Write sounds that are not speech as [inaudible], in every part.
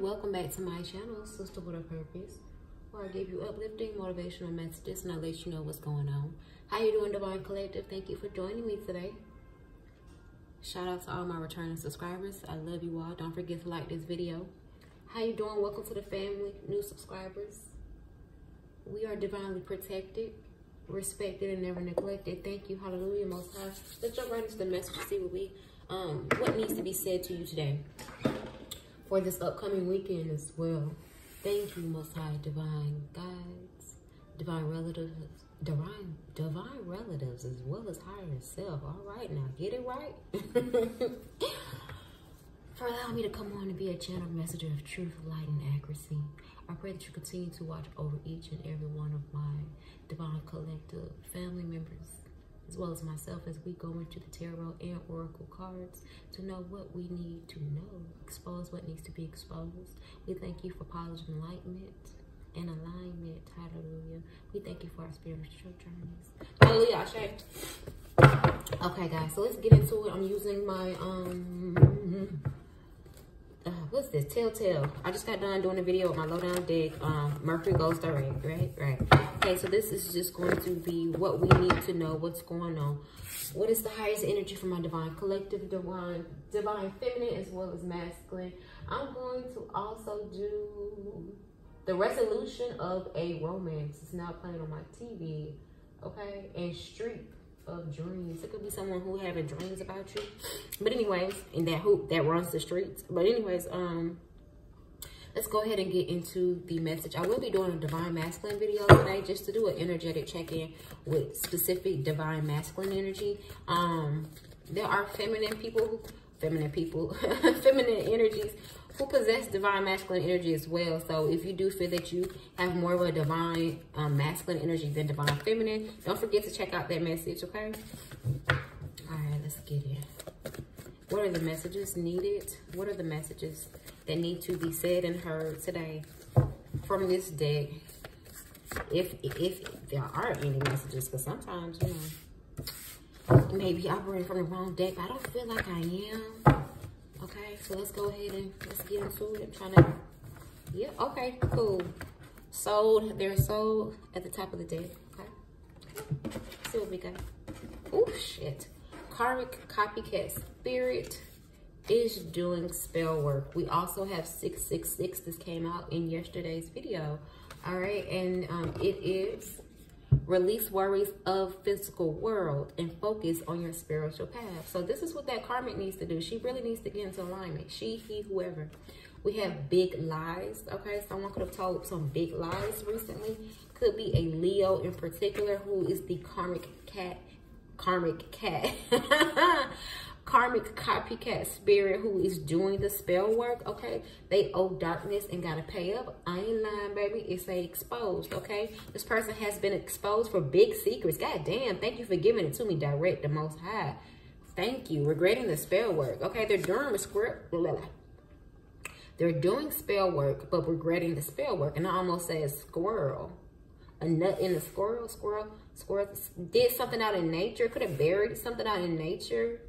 Welcome back to my channel, Sister with a Purpose, where I give you uplifting, motivational messages and I let you know what's going on. How you doing, Divine Collective? Thank you for joining me today. Shout out to all my returning subscribers. I love you all. Don't forget to like this video. How you doing? Welcome to the family, new subscribers. We are divinely protected, respected, and never neglected. Thank you. Hallelujah, Most High. Let's jump right into the message see what we, um, what needs to be said to you today for this upcoming weekend as well. Thank you, Most High, divine guides, divine relatives, divine divine relatives, as well as higher self. All right, now get it right. [laughs] for allowing me to come on and be a channel messenger of truth, light, and accuracy. I pray that you continue to watch over each and every one of my divine collective family members as well as myself as we go into the tarot and oracle cards to know what we need to know, expose what needs to be exposed. We thank you for positive enlightenment and alignment. Hallelujah. We thank you for our spiritual journeys. Hallelujah. Ashe. Okay, guys, so let's get into it. I'm using my um what's this? Telltale. I just got done doing a video with my lowdown deck. Um, Mercury goes direct, right? Right. Okay, so this is just going to be what we need to know, what's going on. What is the highest energy for my divine collective, divine, divine feminine, as well as masculine. I'm going to also do the resolution of a romance. It's now playing on my TV, okay? And street of dreams. It could be someone who having dreams about you. But anyways, and that who that runs the streets. But anyways, um, let's go ahead and get into the message. I will be doing a divine masculine video today just to do an energetic check-in with specific divine masculine energy. Um, there are feminine people who feminine people, [laughs] feminine energies who possess divine masculine energy as well. So if you do feel that you have more of a divine um, masculine energy than divine feminine, don't forget to check out that message, okay? All right, let's get it. What are the messages needed? What are the messages that need to be said and heard today from this deck? If, if there are any messages, because sometimes, you know, maybe operating from the wrong deck. I don't feel like I am. Okay, so let's go ahead and let's get into it. I'm trying to, yeah, okay, cool. Sold, they're sold at the top of the deck, okay? Let's see what we got. Oh, shit. Karmic Copycat Spirit is doing spell work. We also have 666. This came out in yesterday's video. All right, and um, it is Release worries of physical world and focus on your spiritual path. So this is what that karmic needs to do. She really needs to get into alignment. She, he, whoever. We have big lies. Okay, someone could have told some big lies recently. Could be a Leo in particular who is the karmic cat. Karmic cat. [laughs] karmic copycat spirit who is doing the spell work, okay? They owe darkness and gotta pay up. I ain't lying, baby. It's a exposed, okay? This person has been exposed for big secrets. God damn, thank you for giving it to me direct, the most high. Thank you. Regretting the spell work. Okay, they're doing script. They're doing spell work, but regretting the spell work. And I almost said squirrel. A nut in a squirrel, squirrel, squirrel did something out in nature. Could have buried something out in nature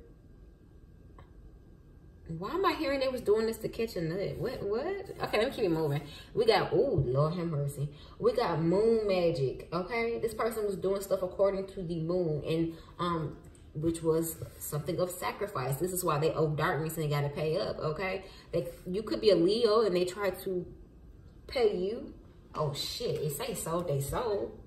why am I hearing they was doing this to catch a nut? What? What? Okay, let me keep it moving. We got, oh, Lord have mercy. We got moon magic, okay? This person was doing stuff according to the moon, and um, which was something of sacrifice. This is why they owe darkness and they got to pay up, okay? They, you could be a Leo and they try to pay you. Oh, shit. It say sold, They sold.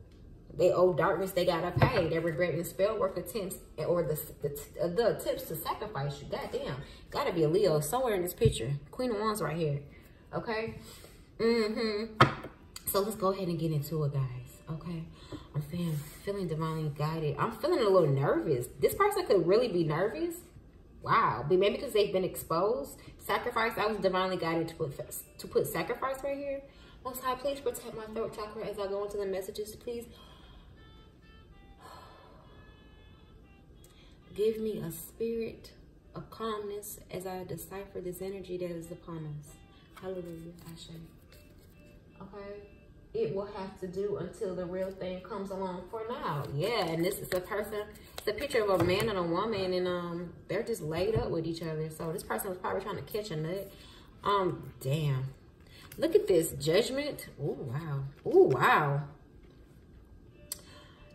They owe darkness, they gotta pay. They're regretting spell work attempts or the, the, the attempts to sacrifice you. Goddamn. Gotta be a Leo somewhere in this picture. Queen of Wands right here. Okay? Mm-hmm. So let's go ahead and get into it, guys. Okay? I'm feeling, feeling divinely guided. I'm feeling a little nervous. This person could really be nervous. Wow. But maybe because they've been exposed. Sacrifice. I was divinely guided to put, to put sacrifice right here. Most High, please protect my throat chakra as I go into the messages. Please Give me a spirit of calmness as I decipher this energy that is upon us. Hallelujah. Ashe. Okay. It will have to do until the real thing comes along for now. Yeah, and this is a person, it's a picture of a man and a woman, and um, they're just laid up with each other. So this person was probably trying to catch a nut. Um, damn. Look at this judgment. Oh, wow. Oh, wow.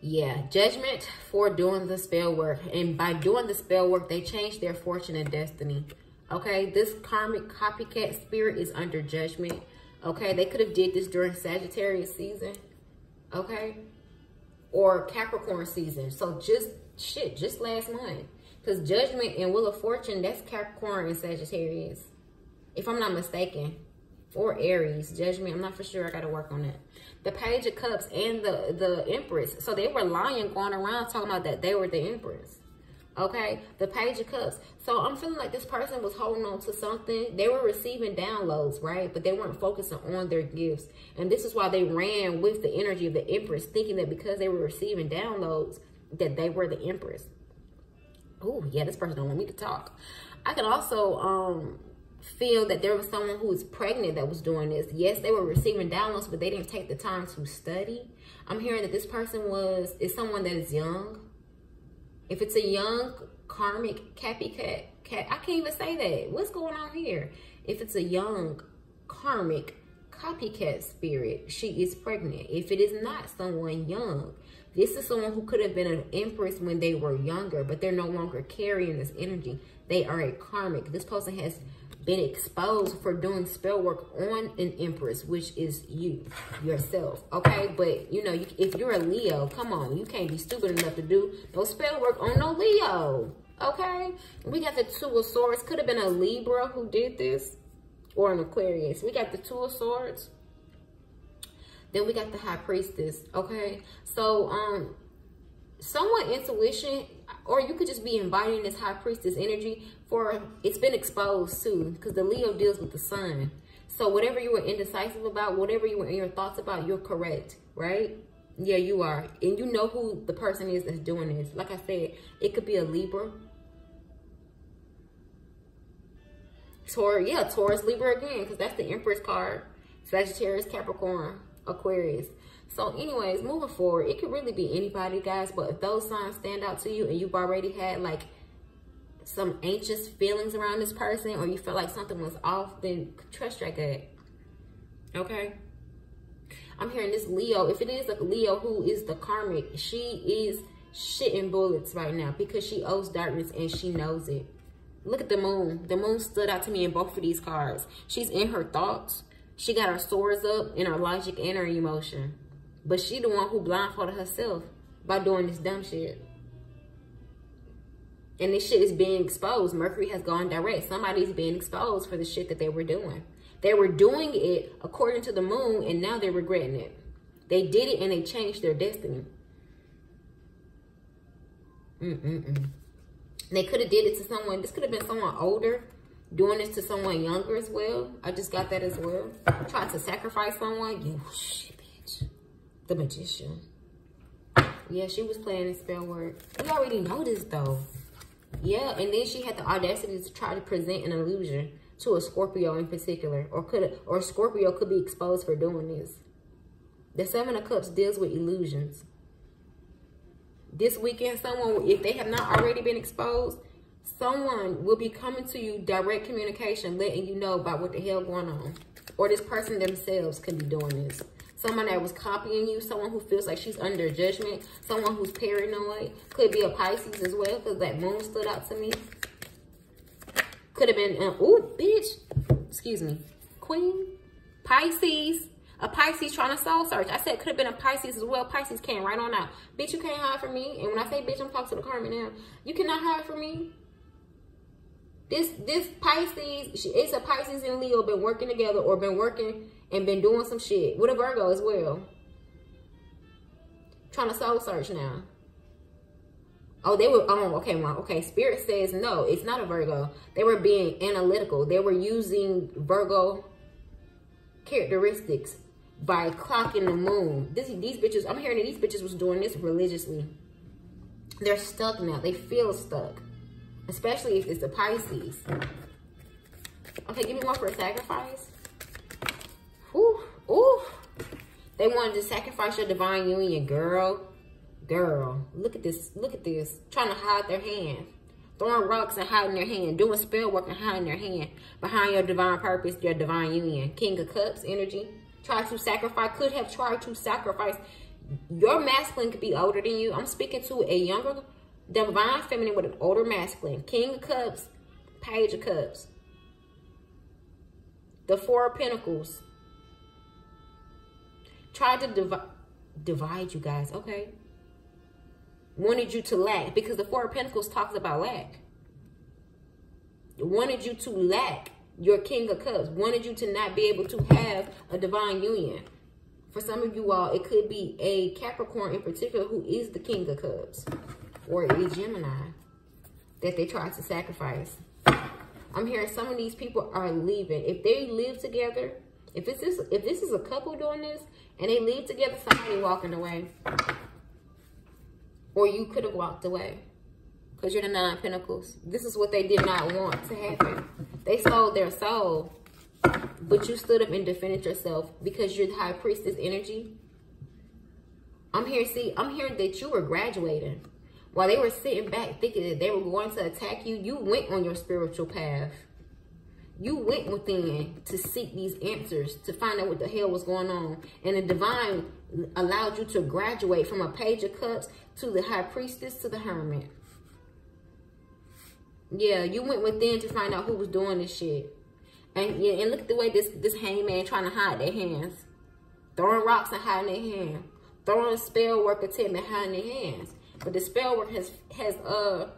Yeah, judgment for doing the spell work. And by doing the spell work, they change their fortune and destiny. Okay, this karmic copycat spirit is under judgment. Okay, they could have did this during Sagittarius season. Okay, or Capricorn season. So just, shit, just last month. Because judgment and Wheel of Fortune, that's Capricorn and Sagittarius. If I'm not mistaken. Or Aries. Judgment, I'm not for sure. I got to work on that. The Page of Cups and the, the Empress. So they were lying going around talking about that they were the Empress. Okay, the Page of Cups. So I'm feeling like this person was holding on to something. They were receiving downloads, right? But they weren't focusing on their gifts. And this is why they ran with the energy of the Empress, thinking that because they were receiving downloads, that they were the Empress. Oh, yeah, this person don't want me to talk. I can also um, feel that there was someone who was pregnant that was doing this. Yes, they were receiving downloads, but they didn't take the time to study. I'm hearing that this person was is someone that is young. If it's a young karmic cappy cat, cat, I can't even say that. What's going on here? If it's a young karmic copycat spirit, she is pregnant. If it is not someone young, this is someone who could have been an empress when they were younger, but they're no longer carrying this energy. They are a karmic. This person has been exposed for doing spell work on an empress, which is you, yourself, okay? But, you know, you, if you're a Leo, come on, you can't be stupid enough to do no spell work on no Leo, okay? We got the Two of Swords. Could have been a Libra who did this or an Aquarius. We got the Two of Swords. Then we got the High Priestess, okay? So, um, somewhat intuition or you could just be inviting this high priestess energy it's been exposed too because the leo deals with the sun so whatever you were indecisive about whatever you were in your thoughts about you're correct right yeah you are and you know who the person is that's doing this like i said it could be a libra Taurus, yeah, Taurus, Libra again, because that's the Empress card. Sagittarius, Capricorn, Aquarius. So anyways, moving forward, it could really be anybody, guys. But if those signs stand out to you and you've already had like some anxious feelings around this person or you feel like something was off, then trust your gut. Okay? I'm hearing this Leo. If it is a Leo who is the karmic, she is shitting bullets right now because she owes darkness and she knows it. Look at the moon. The moon stood out to me in both of these cards. She's in her thoughts. She got her swords up in her logic and her emotion. But she the one who blindfolded herself by doing this dumb shit. And this shit is being exposed. Mercury has gone direct. Somebody's being exposed for the shit that they were doing. They were doing it according to the moon, and now they're regretting it. They did it, and they changed their destiny. Mm-mm-mm. They could have did it to someone. This could have been someone older doing this to someone younger as well. I just got that as well. Trying to sacrifice someone. You shit bitch. the magician. Yeah, she was playing a spell word. We already know this though. Yeah, and then she had the audacity to try to present an illusion to a Scorpio in particular, or could or Scorpio could be exposed for doing this. The Seven of Cups deals with illusions. This weekend, someone, if they have not already been exposed, someone will be coming to you direct communication, letting you know about what the hell going on. Or this person themselves could be doing this someone that was copying you, someone who feels like she's under judgment, someone who's paranoid. Could be a Pisces as well, because that moon stood out to me. Could have been, oh, bitch. Excuse me. Queen. Pisces. A Pisces trying to soul search. I said could have been a Pisces as well. Pisces came right on out. Bitch, you can't hide from me. And when I say bitch, I'm talking to the karma now. You cannot hide from me. This this Pisces, she, a Pisces and Leo been working together or been working and been doing some shit with a Virgo as well. Trying to soul search now. Oh, they were, oh, okay, well, okay. Spirit says no, it's not a Virgo. They were being analytical. They were using Virgo characteristics by clocking the moon. This, these bitches, I'm hearing that these bitches was doing this religiously. They're stuck now. They feel stuck. Especially if it's a Pisces. Okay, give me one for a sacrifice. Ooh, ooh. They wanted to sacrifice your divine union, girl. Girl, look at this. Look at this. Trying to hide their hand. throwing rocks and hiding their hand, doing spell work and hiding their hand behind your divine purpose, your divine union. King of Cups energy. Try to sacrifice, could have tried to sacrifice. Your masculine could be older than you. I'm speaking to a younger divine feminine with an older masculine. King of Cups, Page of Cups. The Four of Pentacles. Tried to divide, divide you guys, okay? wanted you to lack because the Four of Pentacles talks about lack. Wanted you to lack your King of Cups. Wanted you to not be able to have a divine union. For some of you all, it could be a Capricorn in particular who is the King of Cups. Or a Gemini that they tried to sacrifice. I'm hearing some of these people are leaving. If they live together, if this is if this is a couple doing this and they live together, somebody walking away. Or you could have walked away. Because you're the nine pentacles. This is what they did not want to happen. They sold their soul. But you stood up and defended yourself because you're the high priestess energy. I'm here, see, I'm hearing that you were graduating. While they were sitting back thinking that they were going to attack you, you went on your spiritual path. You went within to seek these answers, to find out what the hell was going on. And the divine allowed you to graduate from a page of cups to the high priestess to the hermit. Yeah, you went within to find out who was doing this shit. And yeah, and look at the way this this hangman trying to hide their hands. Throwing rocks and hiding their hand. Throwing spell work attempt and hiding their hands. But the spell work has has uh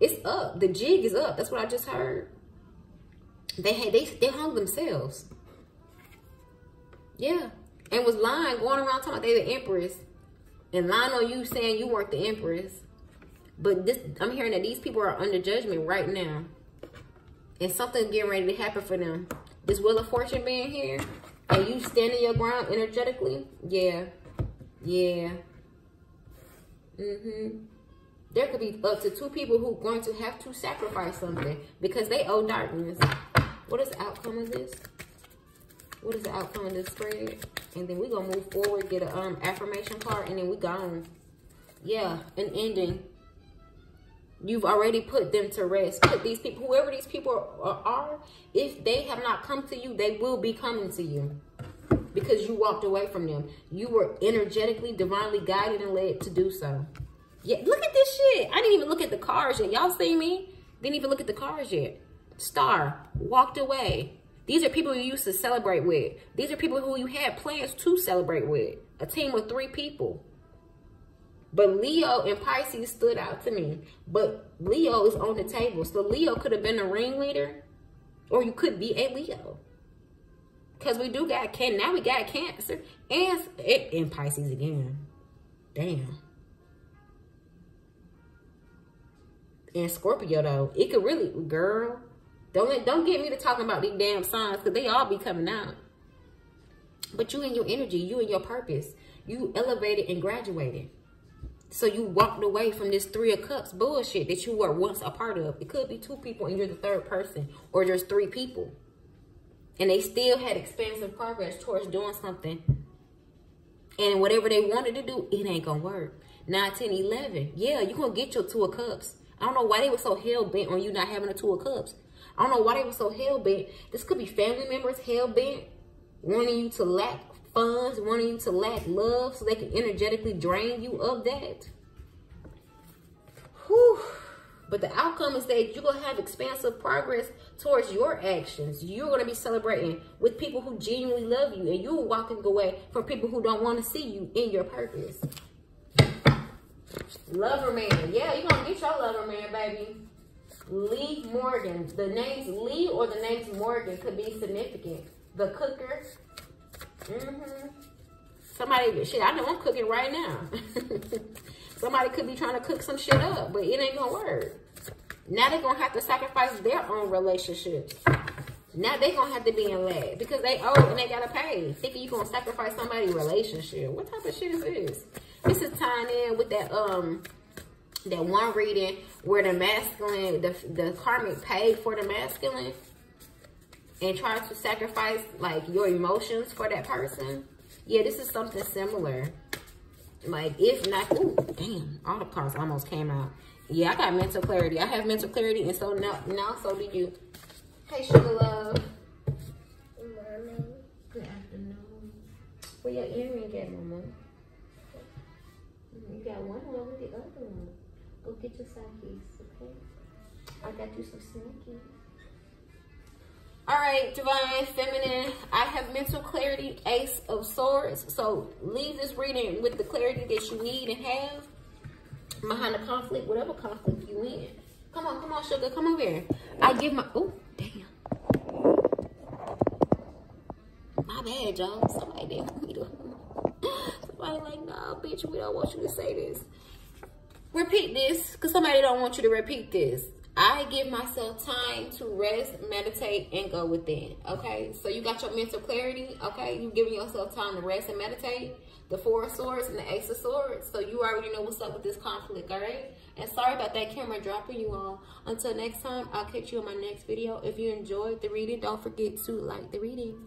it's up. The jig is up. That's what I just heard. They had they they hung themselves. Yeah. And was lying, going around talking about they the empress. And lying on you saying you weren't the empress. But this I'm hearing that these people are under judgment right now. And something's getting ready to happen for them. This Wheel of Fortune being here. And you standing your ground energetically. Yeah. Yeah. Mm-hmm there could be up to two people who are going to have to sacrifice something because they owe darkness. What is the outcome of this? What is the outcome of this spread? And then we're going to move forward, get an um, affirmation card, and then we gone. Yeah, an ending. You've already put them to rest. Put these people, whoever these people are, if they have not come to you, they will be coming to you because you walked away from them. You were energetically, divinely guided and led to do so. Yeah, look at this shit. I didn't even look at the cars yet. Y'all see me? Didn't even look at the cars yet. Star, walked away. These are people you used to celebrate with. These are people who you had plans to celebrate with. A team of three people. But Leo and Pisces stood out to me. But Leo is on the table. So Leo could have been a ringleader. Or you could be a Leo. Because we do got can now we got Cancer. And, and Pisces again. Damn. And Scorpio though, it could really, girl, don't don't get me to talking about these damn signs because they all be coming out. But you and your energy, you and your purpose, you elevated and graduated. So you walked away from this three of cups bullshit that you were once a part of. It could be two people and you're the third person or just three people. And they still had expansive progress towards doing something. And whatever they wanted to do, it ain't gonna work. 9, 10, 11. Yeah, you're gonna get your two of cups. I don't know why they were so hell-bent on you not having a two of cups. I don't know why they were so hell-bent. This could be family members hell-bent, wanting you to lack funds, wanting you to lack love so they can energetically drain you of that. Whew. But the outcome is that you're going to have expansive progress towards your actions. You're going to be celebrating with people who genuinely love you. And you're walking away from people who don't want to see you in your purpose. Lover man. Yeah, you're going to get your lover man, baby. Lee Morgan. The names Lee or the names Morgan could be significant. The cooker. Mm-hmm. Somebody, shit, I know I'm cooking right now. [laughs] Somebody could be trying to cook some shit up, but it ain't gonna work. Now they're gonna have to sacrifice their own relationships. Now they gonna have to be in lag because they owe and they gotta pay. Thinking you gonna sacrifice somebody's relationship. What type of shit is this? This is tying in with that um that one reading where the masculine, the the karmic paid for the masculine and tried to sacrifice like your emotions for that person. Yeah, this is something similar. Like if not, damn, all the cards almost came out. Yeah, I got mental clarity. I have mental clarity, and so now, now so do you. Hey, sugar love. Mommy. Good afternoon. Where your earring at, mama? You got one on with the other one. Go get your piece, okay? I got you some snackies. All right, divine feminine. I have mental clarity, ace of swords. So leave this reading with the clarity that you need and have behind the conflict, whatever conflict you in. Come on, come on, sugar, come over here. I give my oh damn. My bad, y'all. Somebody didn't. [laughs] Somebody like, nah, bitch, we don't want you to say this. Repeat this, because somebody don't want you to repeat this. I give myself time to rest, meditate, and go within. Okay, so you got your mental clarity. Okay, you giving yourself time to rest and meditate. The Four of Swords and the Ace of Swords. So you already know what's up with this conflict. All right. And sorry about that camera dropping you all. Until next time, I'll catch you in my next video. If you enjoyed the reading, don't forget to like the reading.